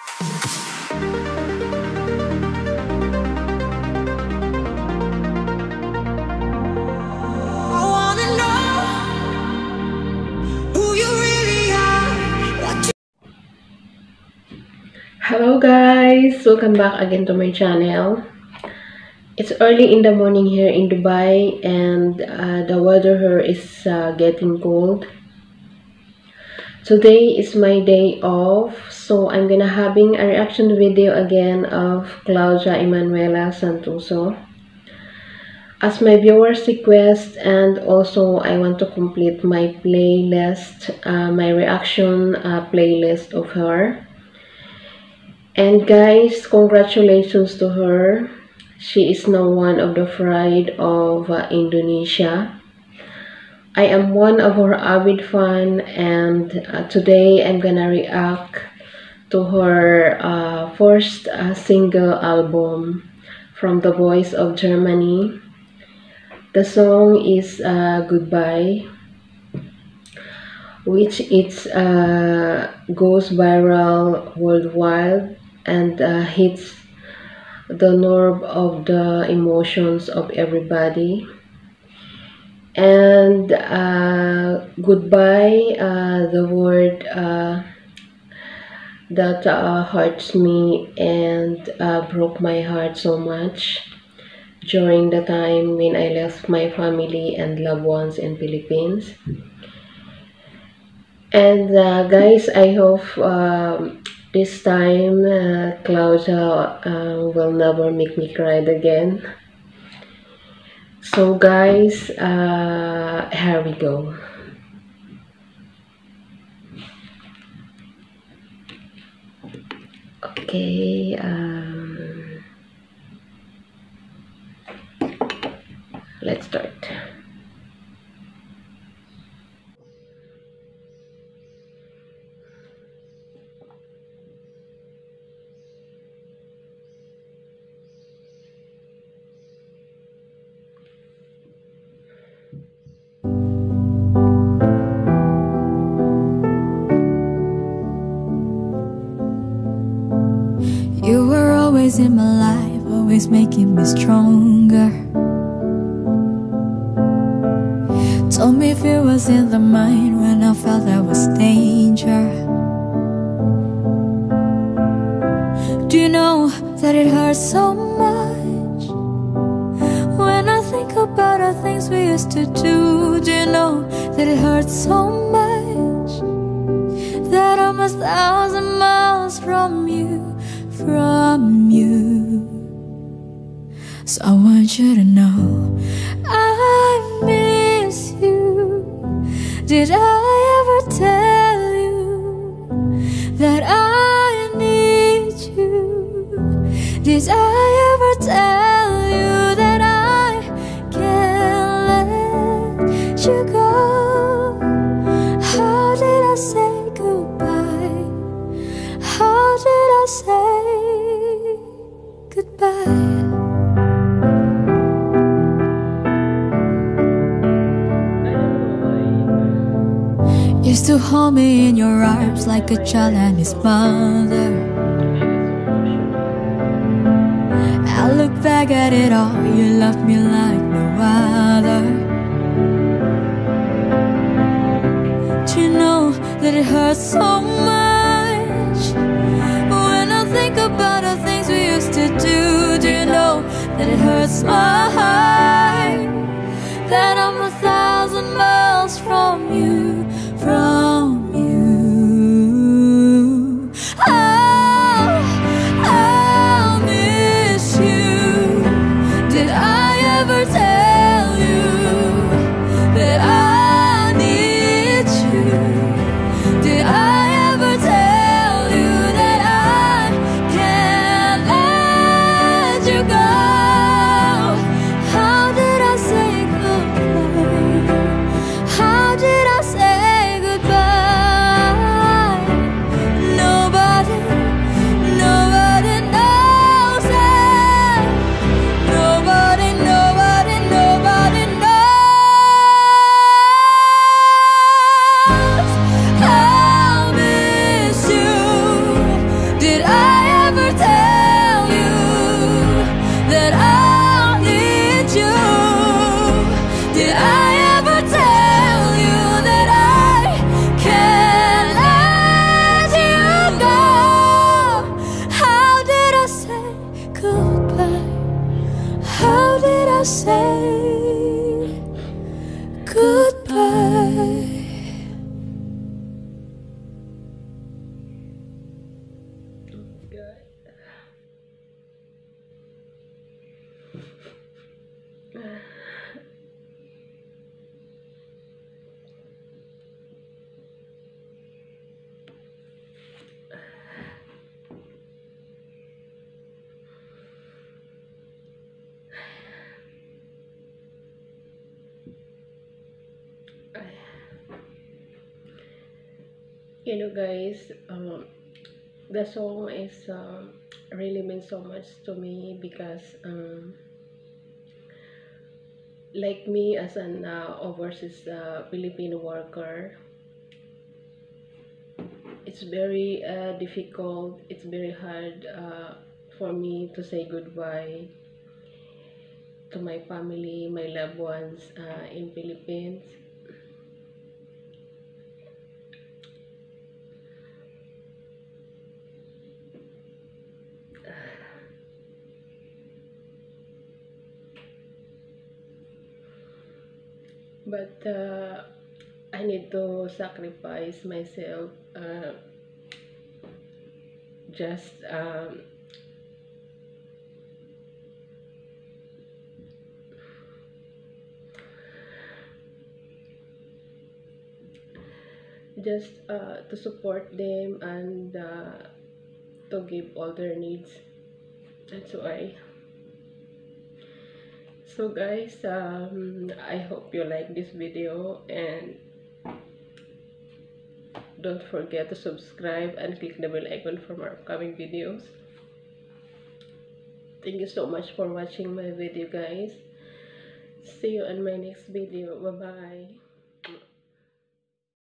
Hello guys, welcome back again to my channel. It's early in the morning here in Dubai and uh, the weather here is uh, getting cold. Today is my day off, so I'm gonna having a reaction video again of Claudia Emmanuela Santoso. As my viewers request and also I want to complete my playlist, uh, my reaction uh, playlist of her. And guys, congratulations to her. She is now one of the pride of uh, Indonesia. I am one of her avid fan and uh, today I'm gonna react to her uh, first uh, single album from the Voice of Germany. The song is uh, Goodbye which it uh, goes viral worldwide and uh, hits the nerve of the emotions of everybody and uh, goodbye the word that uh, hurts me and uh, broke my heart so much during the time when I left my family and loved ones in Philippines and uh, guys, I hope um, this time uh, Claudia uh, will never make me cry again. So guys, uh, here we go. Okay, um, let's start. Always in my life, always making me stronger. Told me if it was in the mind when I felt there was danger. Do you know that it hurts so much when I think about the things we used to do? Do you know that it hurts so much that I'm a thousand miles from you, from you? So I want you to know I miss you. Did I ever tell you that I need you? Did I ever tell you that I can't let you go? How did I say goodbye? How did I say hold me in your arms like a child and his mother. I look back at it all, you loved me like no other. Do you know that it hurts so much when I think about the things we used to do? Do you know that it hurts my heart that I'm Say? You know guys. Um, the song is um, really means so much to me because um, like me as an uh, overseas uh, Filipino worker it's very uh, difficult. It's very hard uh, for me to say goodbye to my family my loved ones uh, in Philippines but uh, I need to sacrifice myself uh, just um, just uh, to support them and uh, to give all their needs. That's why so guys um, i hope you like this video and don't forget to subscribe and click the bell icon for more upcoming videos. Thank you so much for watching my video guys. See you in my next video. Bye bye